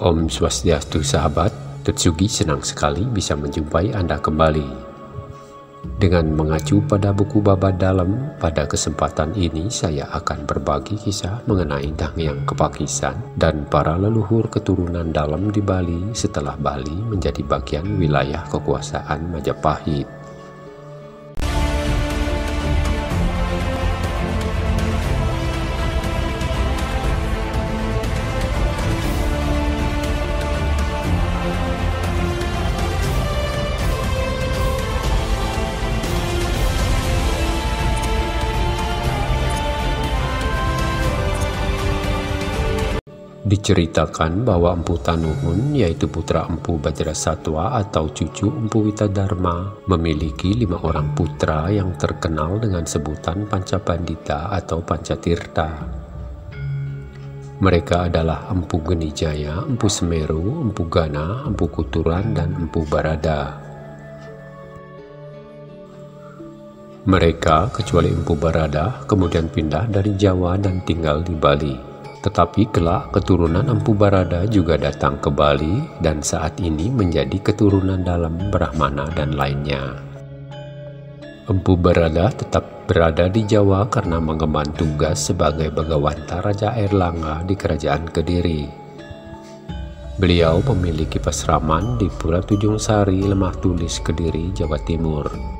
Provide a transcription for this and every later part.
Om Swastiastu sahabat, Tetsugi senang sekali bisa menjumpai Anda kembali. Dengan mengacu pada buku babat dalam, pada kesempatan ini saya akan berbagi kisah mengenai Dangyang Kepakisan dan para leluhur keturunan dalam di Bali setelah Bali menjadi bagian wilayah kekuasaan Majapahit. Diceritakan bahwa Empu Tanuhun, yaitu putra Empu Satwa atau cucu Empu Witadharma, memiliki lima orang putra yang terkenal dengan sebutan Pancabandita atau Pancatirta. Mereka adalah Empu Genijaya, Empu Semeru, Empu Gana, Empu Kuturan, dan Empu Barada. Mereka, kecuali Empu Barada, kemudian pindah dari Jawa dan tinggal di Bali. Tetapi kelak keturunan Empu Barada juga datang ke Bali dan saat ini menjadi keturunan dalam Brahmana dan lainnya. Empu Barada tetap berada di Jawa karena mengemban tugas sebagai Bagawanta Raja Erlangga di Kerajaan Kediri. Beliau memiliki pasraman di Pura Tujung Sari, Lemah Tulis, Kediri, Jawa Timur.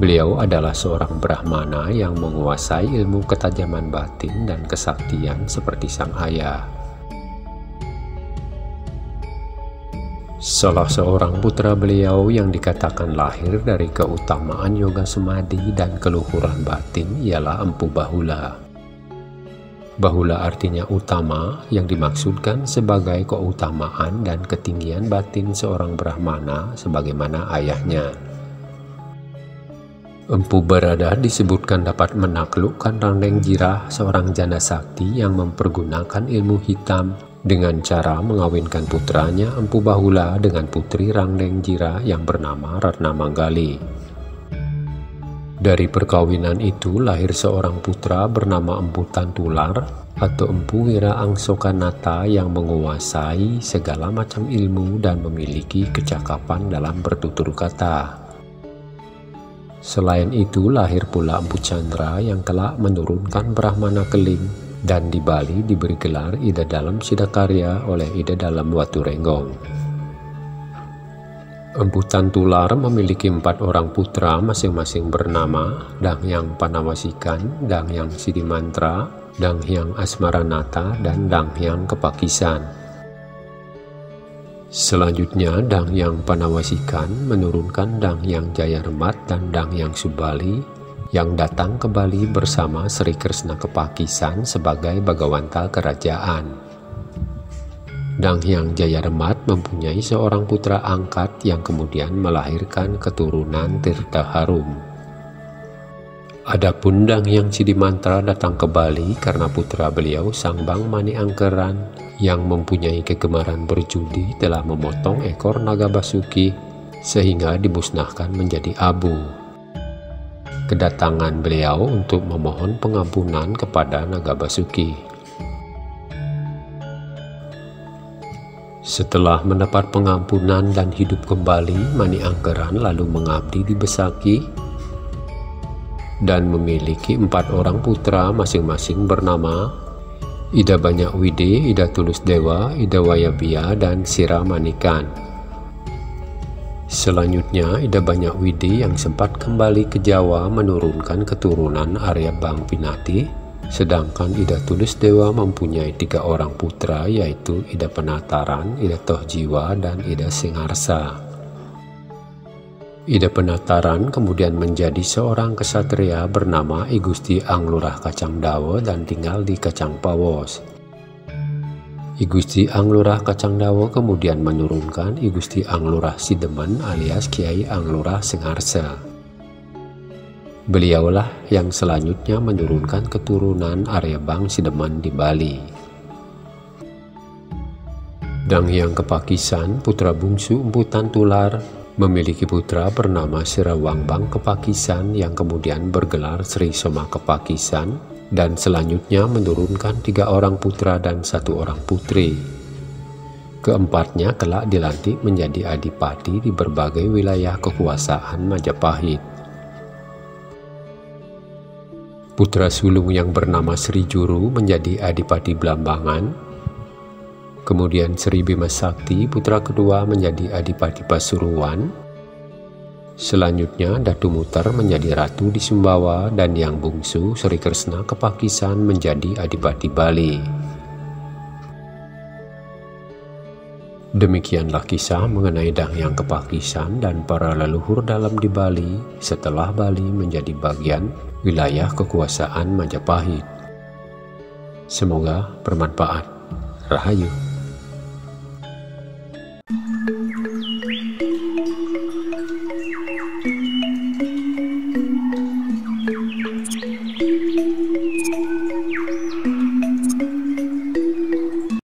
Beliau adalah seorang Brahmana yang menguasai ilmu ketajaman batin dan kesaktian seperti sang ayah. Salah seorang putra beliau yang dikatakan lahir dari keutamaan yoga semadi dan keluhuran batin ialah Empu Bahula. Bahula artinya utama yang dimaksudkan sebagai keutamaan dan ketinggian batin seorang Brahmana sebagaimana ayahnya. Empu Berada disebutkan dapat menaklukkan Randeng Jirah, seorang janda sakti yang mempergunakan ilmu hitam dengan cara mengawinkan putranya Empu Bahula dengan putri Randeng Jirah yang bernama Ratna Manggali. Dari perkawinan itu lahir seorang putra bernama Empu Tantular atau Empu Wira Angsokanata yang menguasai segala macam ilmu dan memiliki kecakapan dalam bertutur kata. Selain itu lahir pula Empu Chandra yang kelak menurunkan Brahmana Keling dan di Bali diberi gelar Ida Dalam Sidakarya oleh Ida Dalam Watu Renggong. Empu Tantular memiliki empat orang putra masing-masing bernama Dangyang Panawasikan, Dangyang Sidimantra, Dangyang Asmaranata, dan Dangyang Kepakisan. Selanjutnya, Dang Yang Panawasikan menurunkan Dang Yang Jayaremat dan Dang Yang Subali yang datang ke Bali bersama Sri Krishna Kepakisan sebagai Bagawanta Kerajaan. Dang Yang Jayaremat mempunyai seorang putra angkat yang kemudian melahirkan keturunan Tirta Harum. Adapun Dang Yang Cidimantra datang ke Bali karena putra beliau Sang Bang Mani Angkeran yang mempunyai kegemaran berjudi telah memotong ekor naga basuki sehingga dimusnahkan menjadi abu. Kedatangan beliau untuk memohon pengampunan kepada naga basuki. Setelah mendapat pengampunan dan hidup kembali, Mani Angkeran lalu mengabdi di Besaki dan memiliki empat orang putra masing-masing bernama Ida Banyak Wide, Ida Tulus Dewa, Ida Wayabia, dan Sira Manikan. Selanjutnya, Ida Banyak Wide yang sempat kembali ke Jawa menurunkan keturunan Arya Bang Pinati, sedangkan Ida Tulus Dewa mempunyai tiga orang putra yaitu Ida Penataran, Ida Toh Jiwa, dan Ida Singarsa. Ida Penataran kemudian menjadi seorang kesatria bernama Igusti Anglurah Kacang Dawa dan tinggal di Kacang Pawos. Igusti Anglurah Kacang Dawa kemudian menurunkan Igusti Anglurah Sidemen alias Kiai Anglurah Sengarsa. Beliaulah yang selanjutnya menurunkan keturunan Arya Bang Sidemen di Bali. Dang Yang Kepakisan, putra bungsu Empu Tantular, memiliki putra bernama Sirawangbang Kepakisan yang kemudian bergelar Sri Soma Kepakisan dan selanjutnya menurunkan tiga orang putra dan satu orang putri. Keempatnya kelak dilantik menjadi adipati di berbagai wilayah kekuasaan Majapahit. Putra sulung yang bernama Sri Juru menjadi adipati Blambangan. Kemudian Sri Bima Sakti, putra kedua menjadi adipati Pasuruan. Selanjutnya Datu Mutar menjadi ratu di Sumbawa dan yang bungsu Sri Kresna Kepakisan menjadi adipati Bali. Demikianlah kisah mengenai Dangyang Kepakisan dan para leluhur dalam di Bali setelah Bali menjadi bagian wilayah kekuasaan Majapahit. Semoga bermanfaat. Rahayu.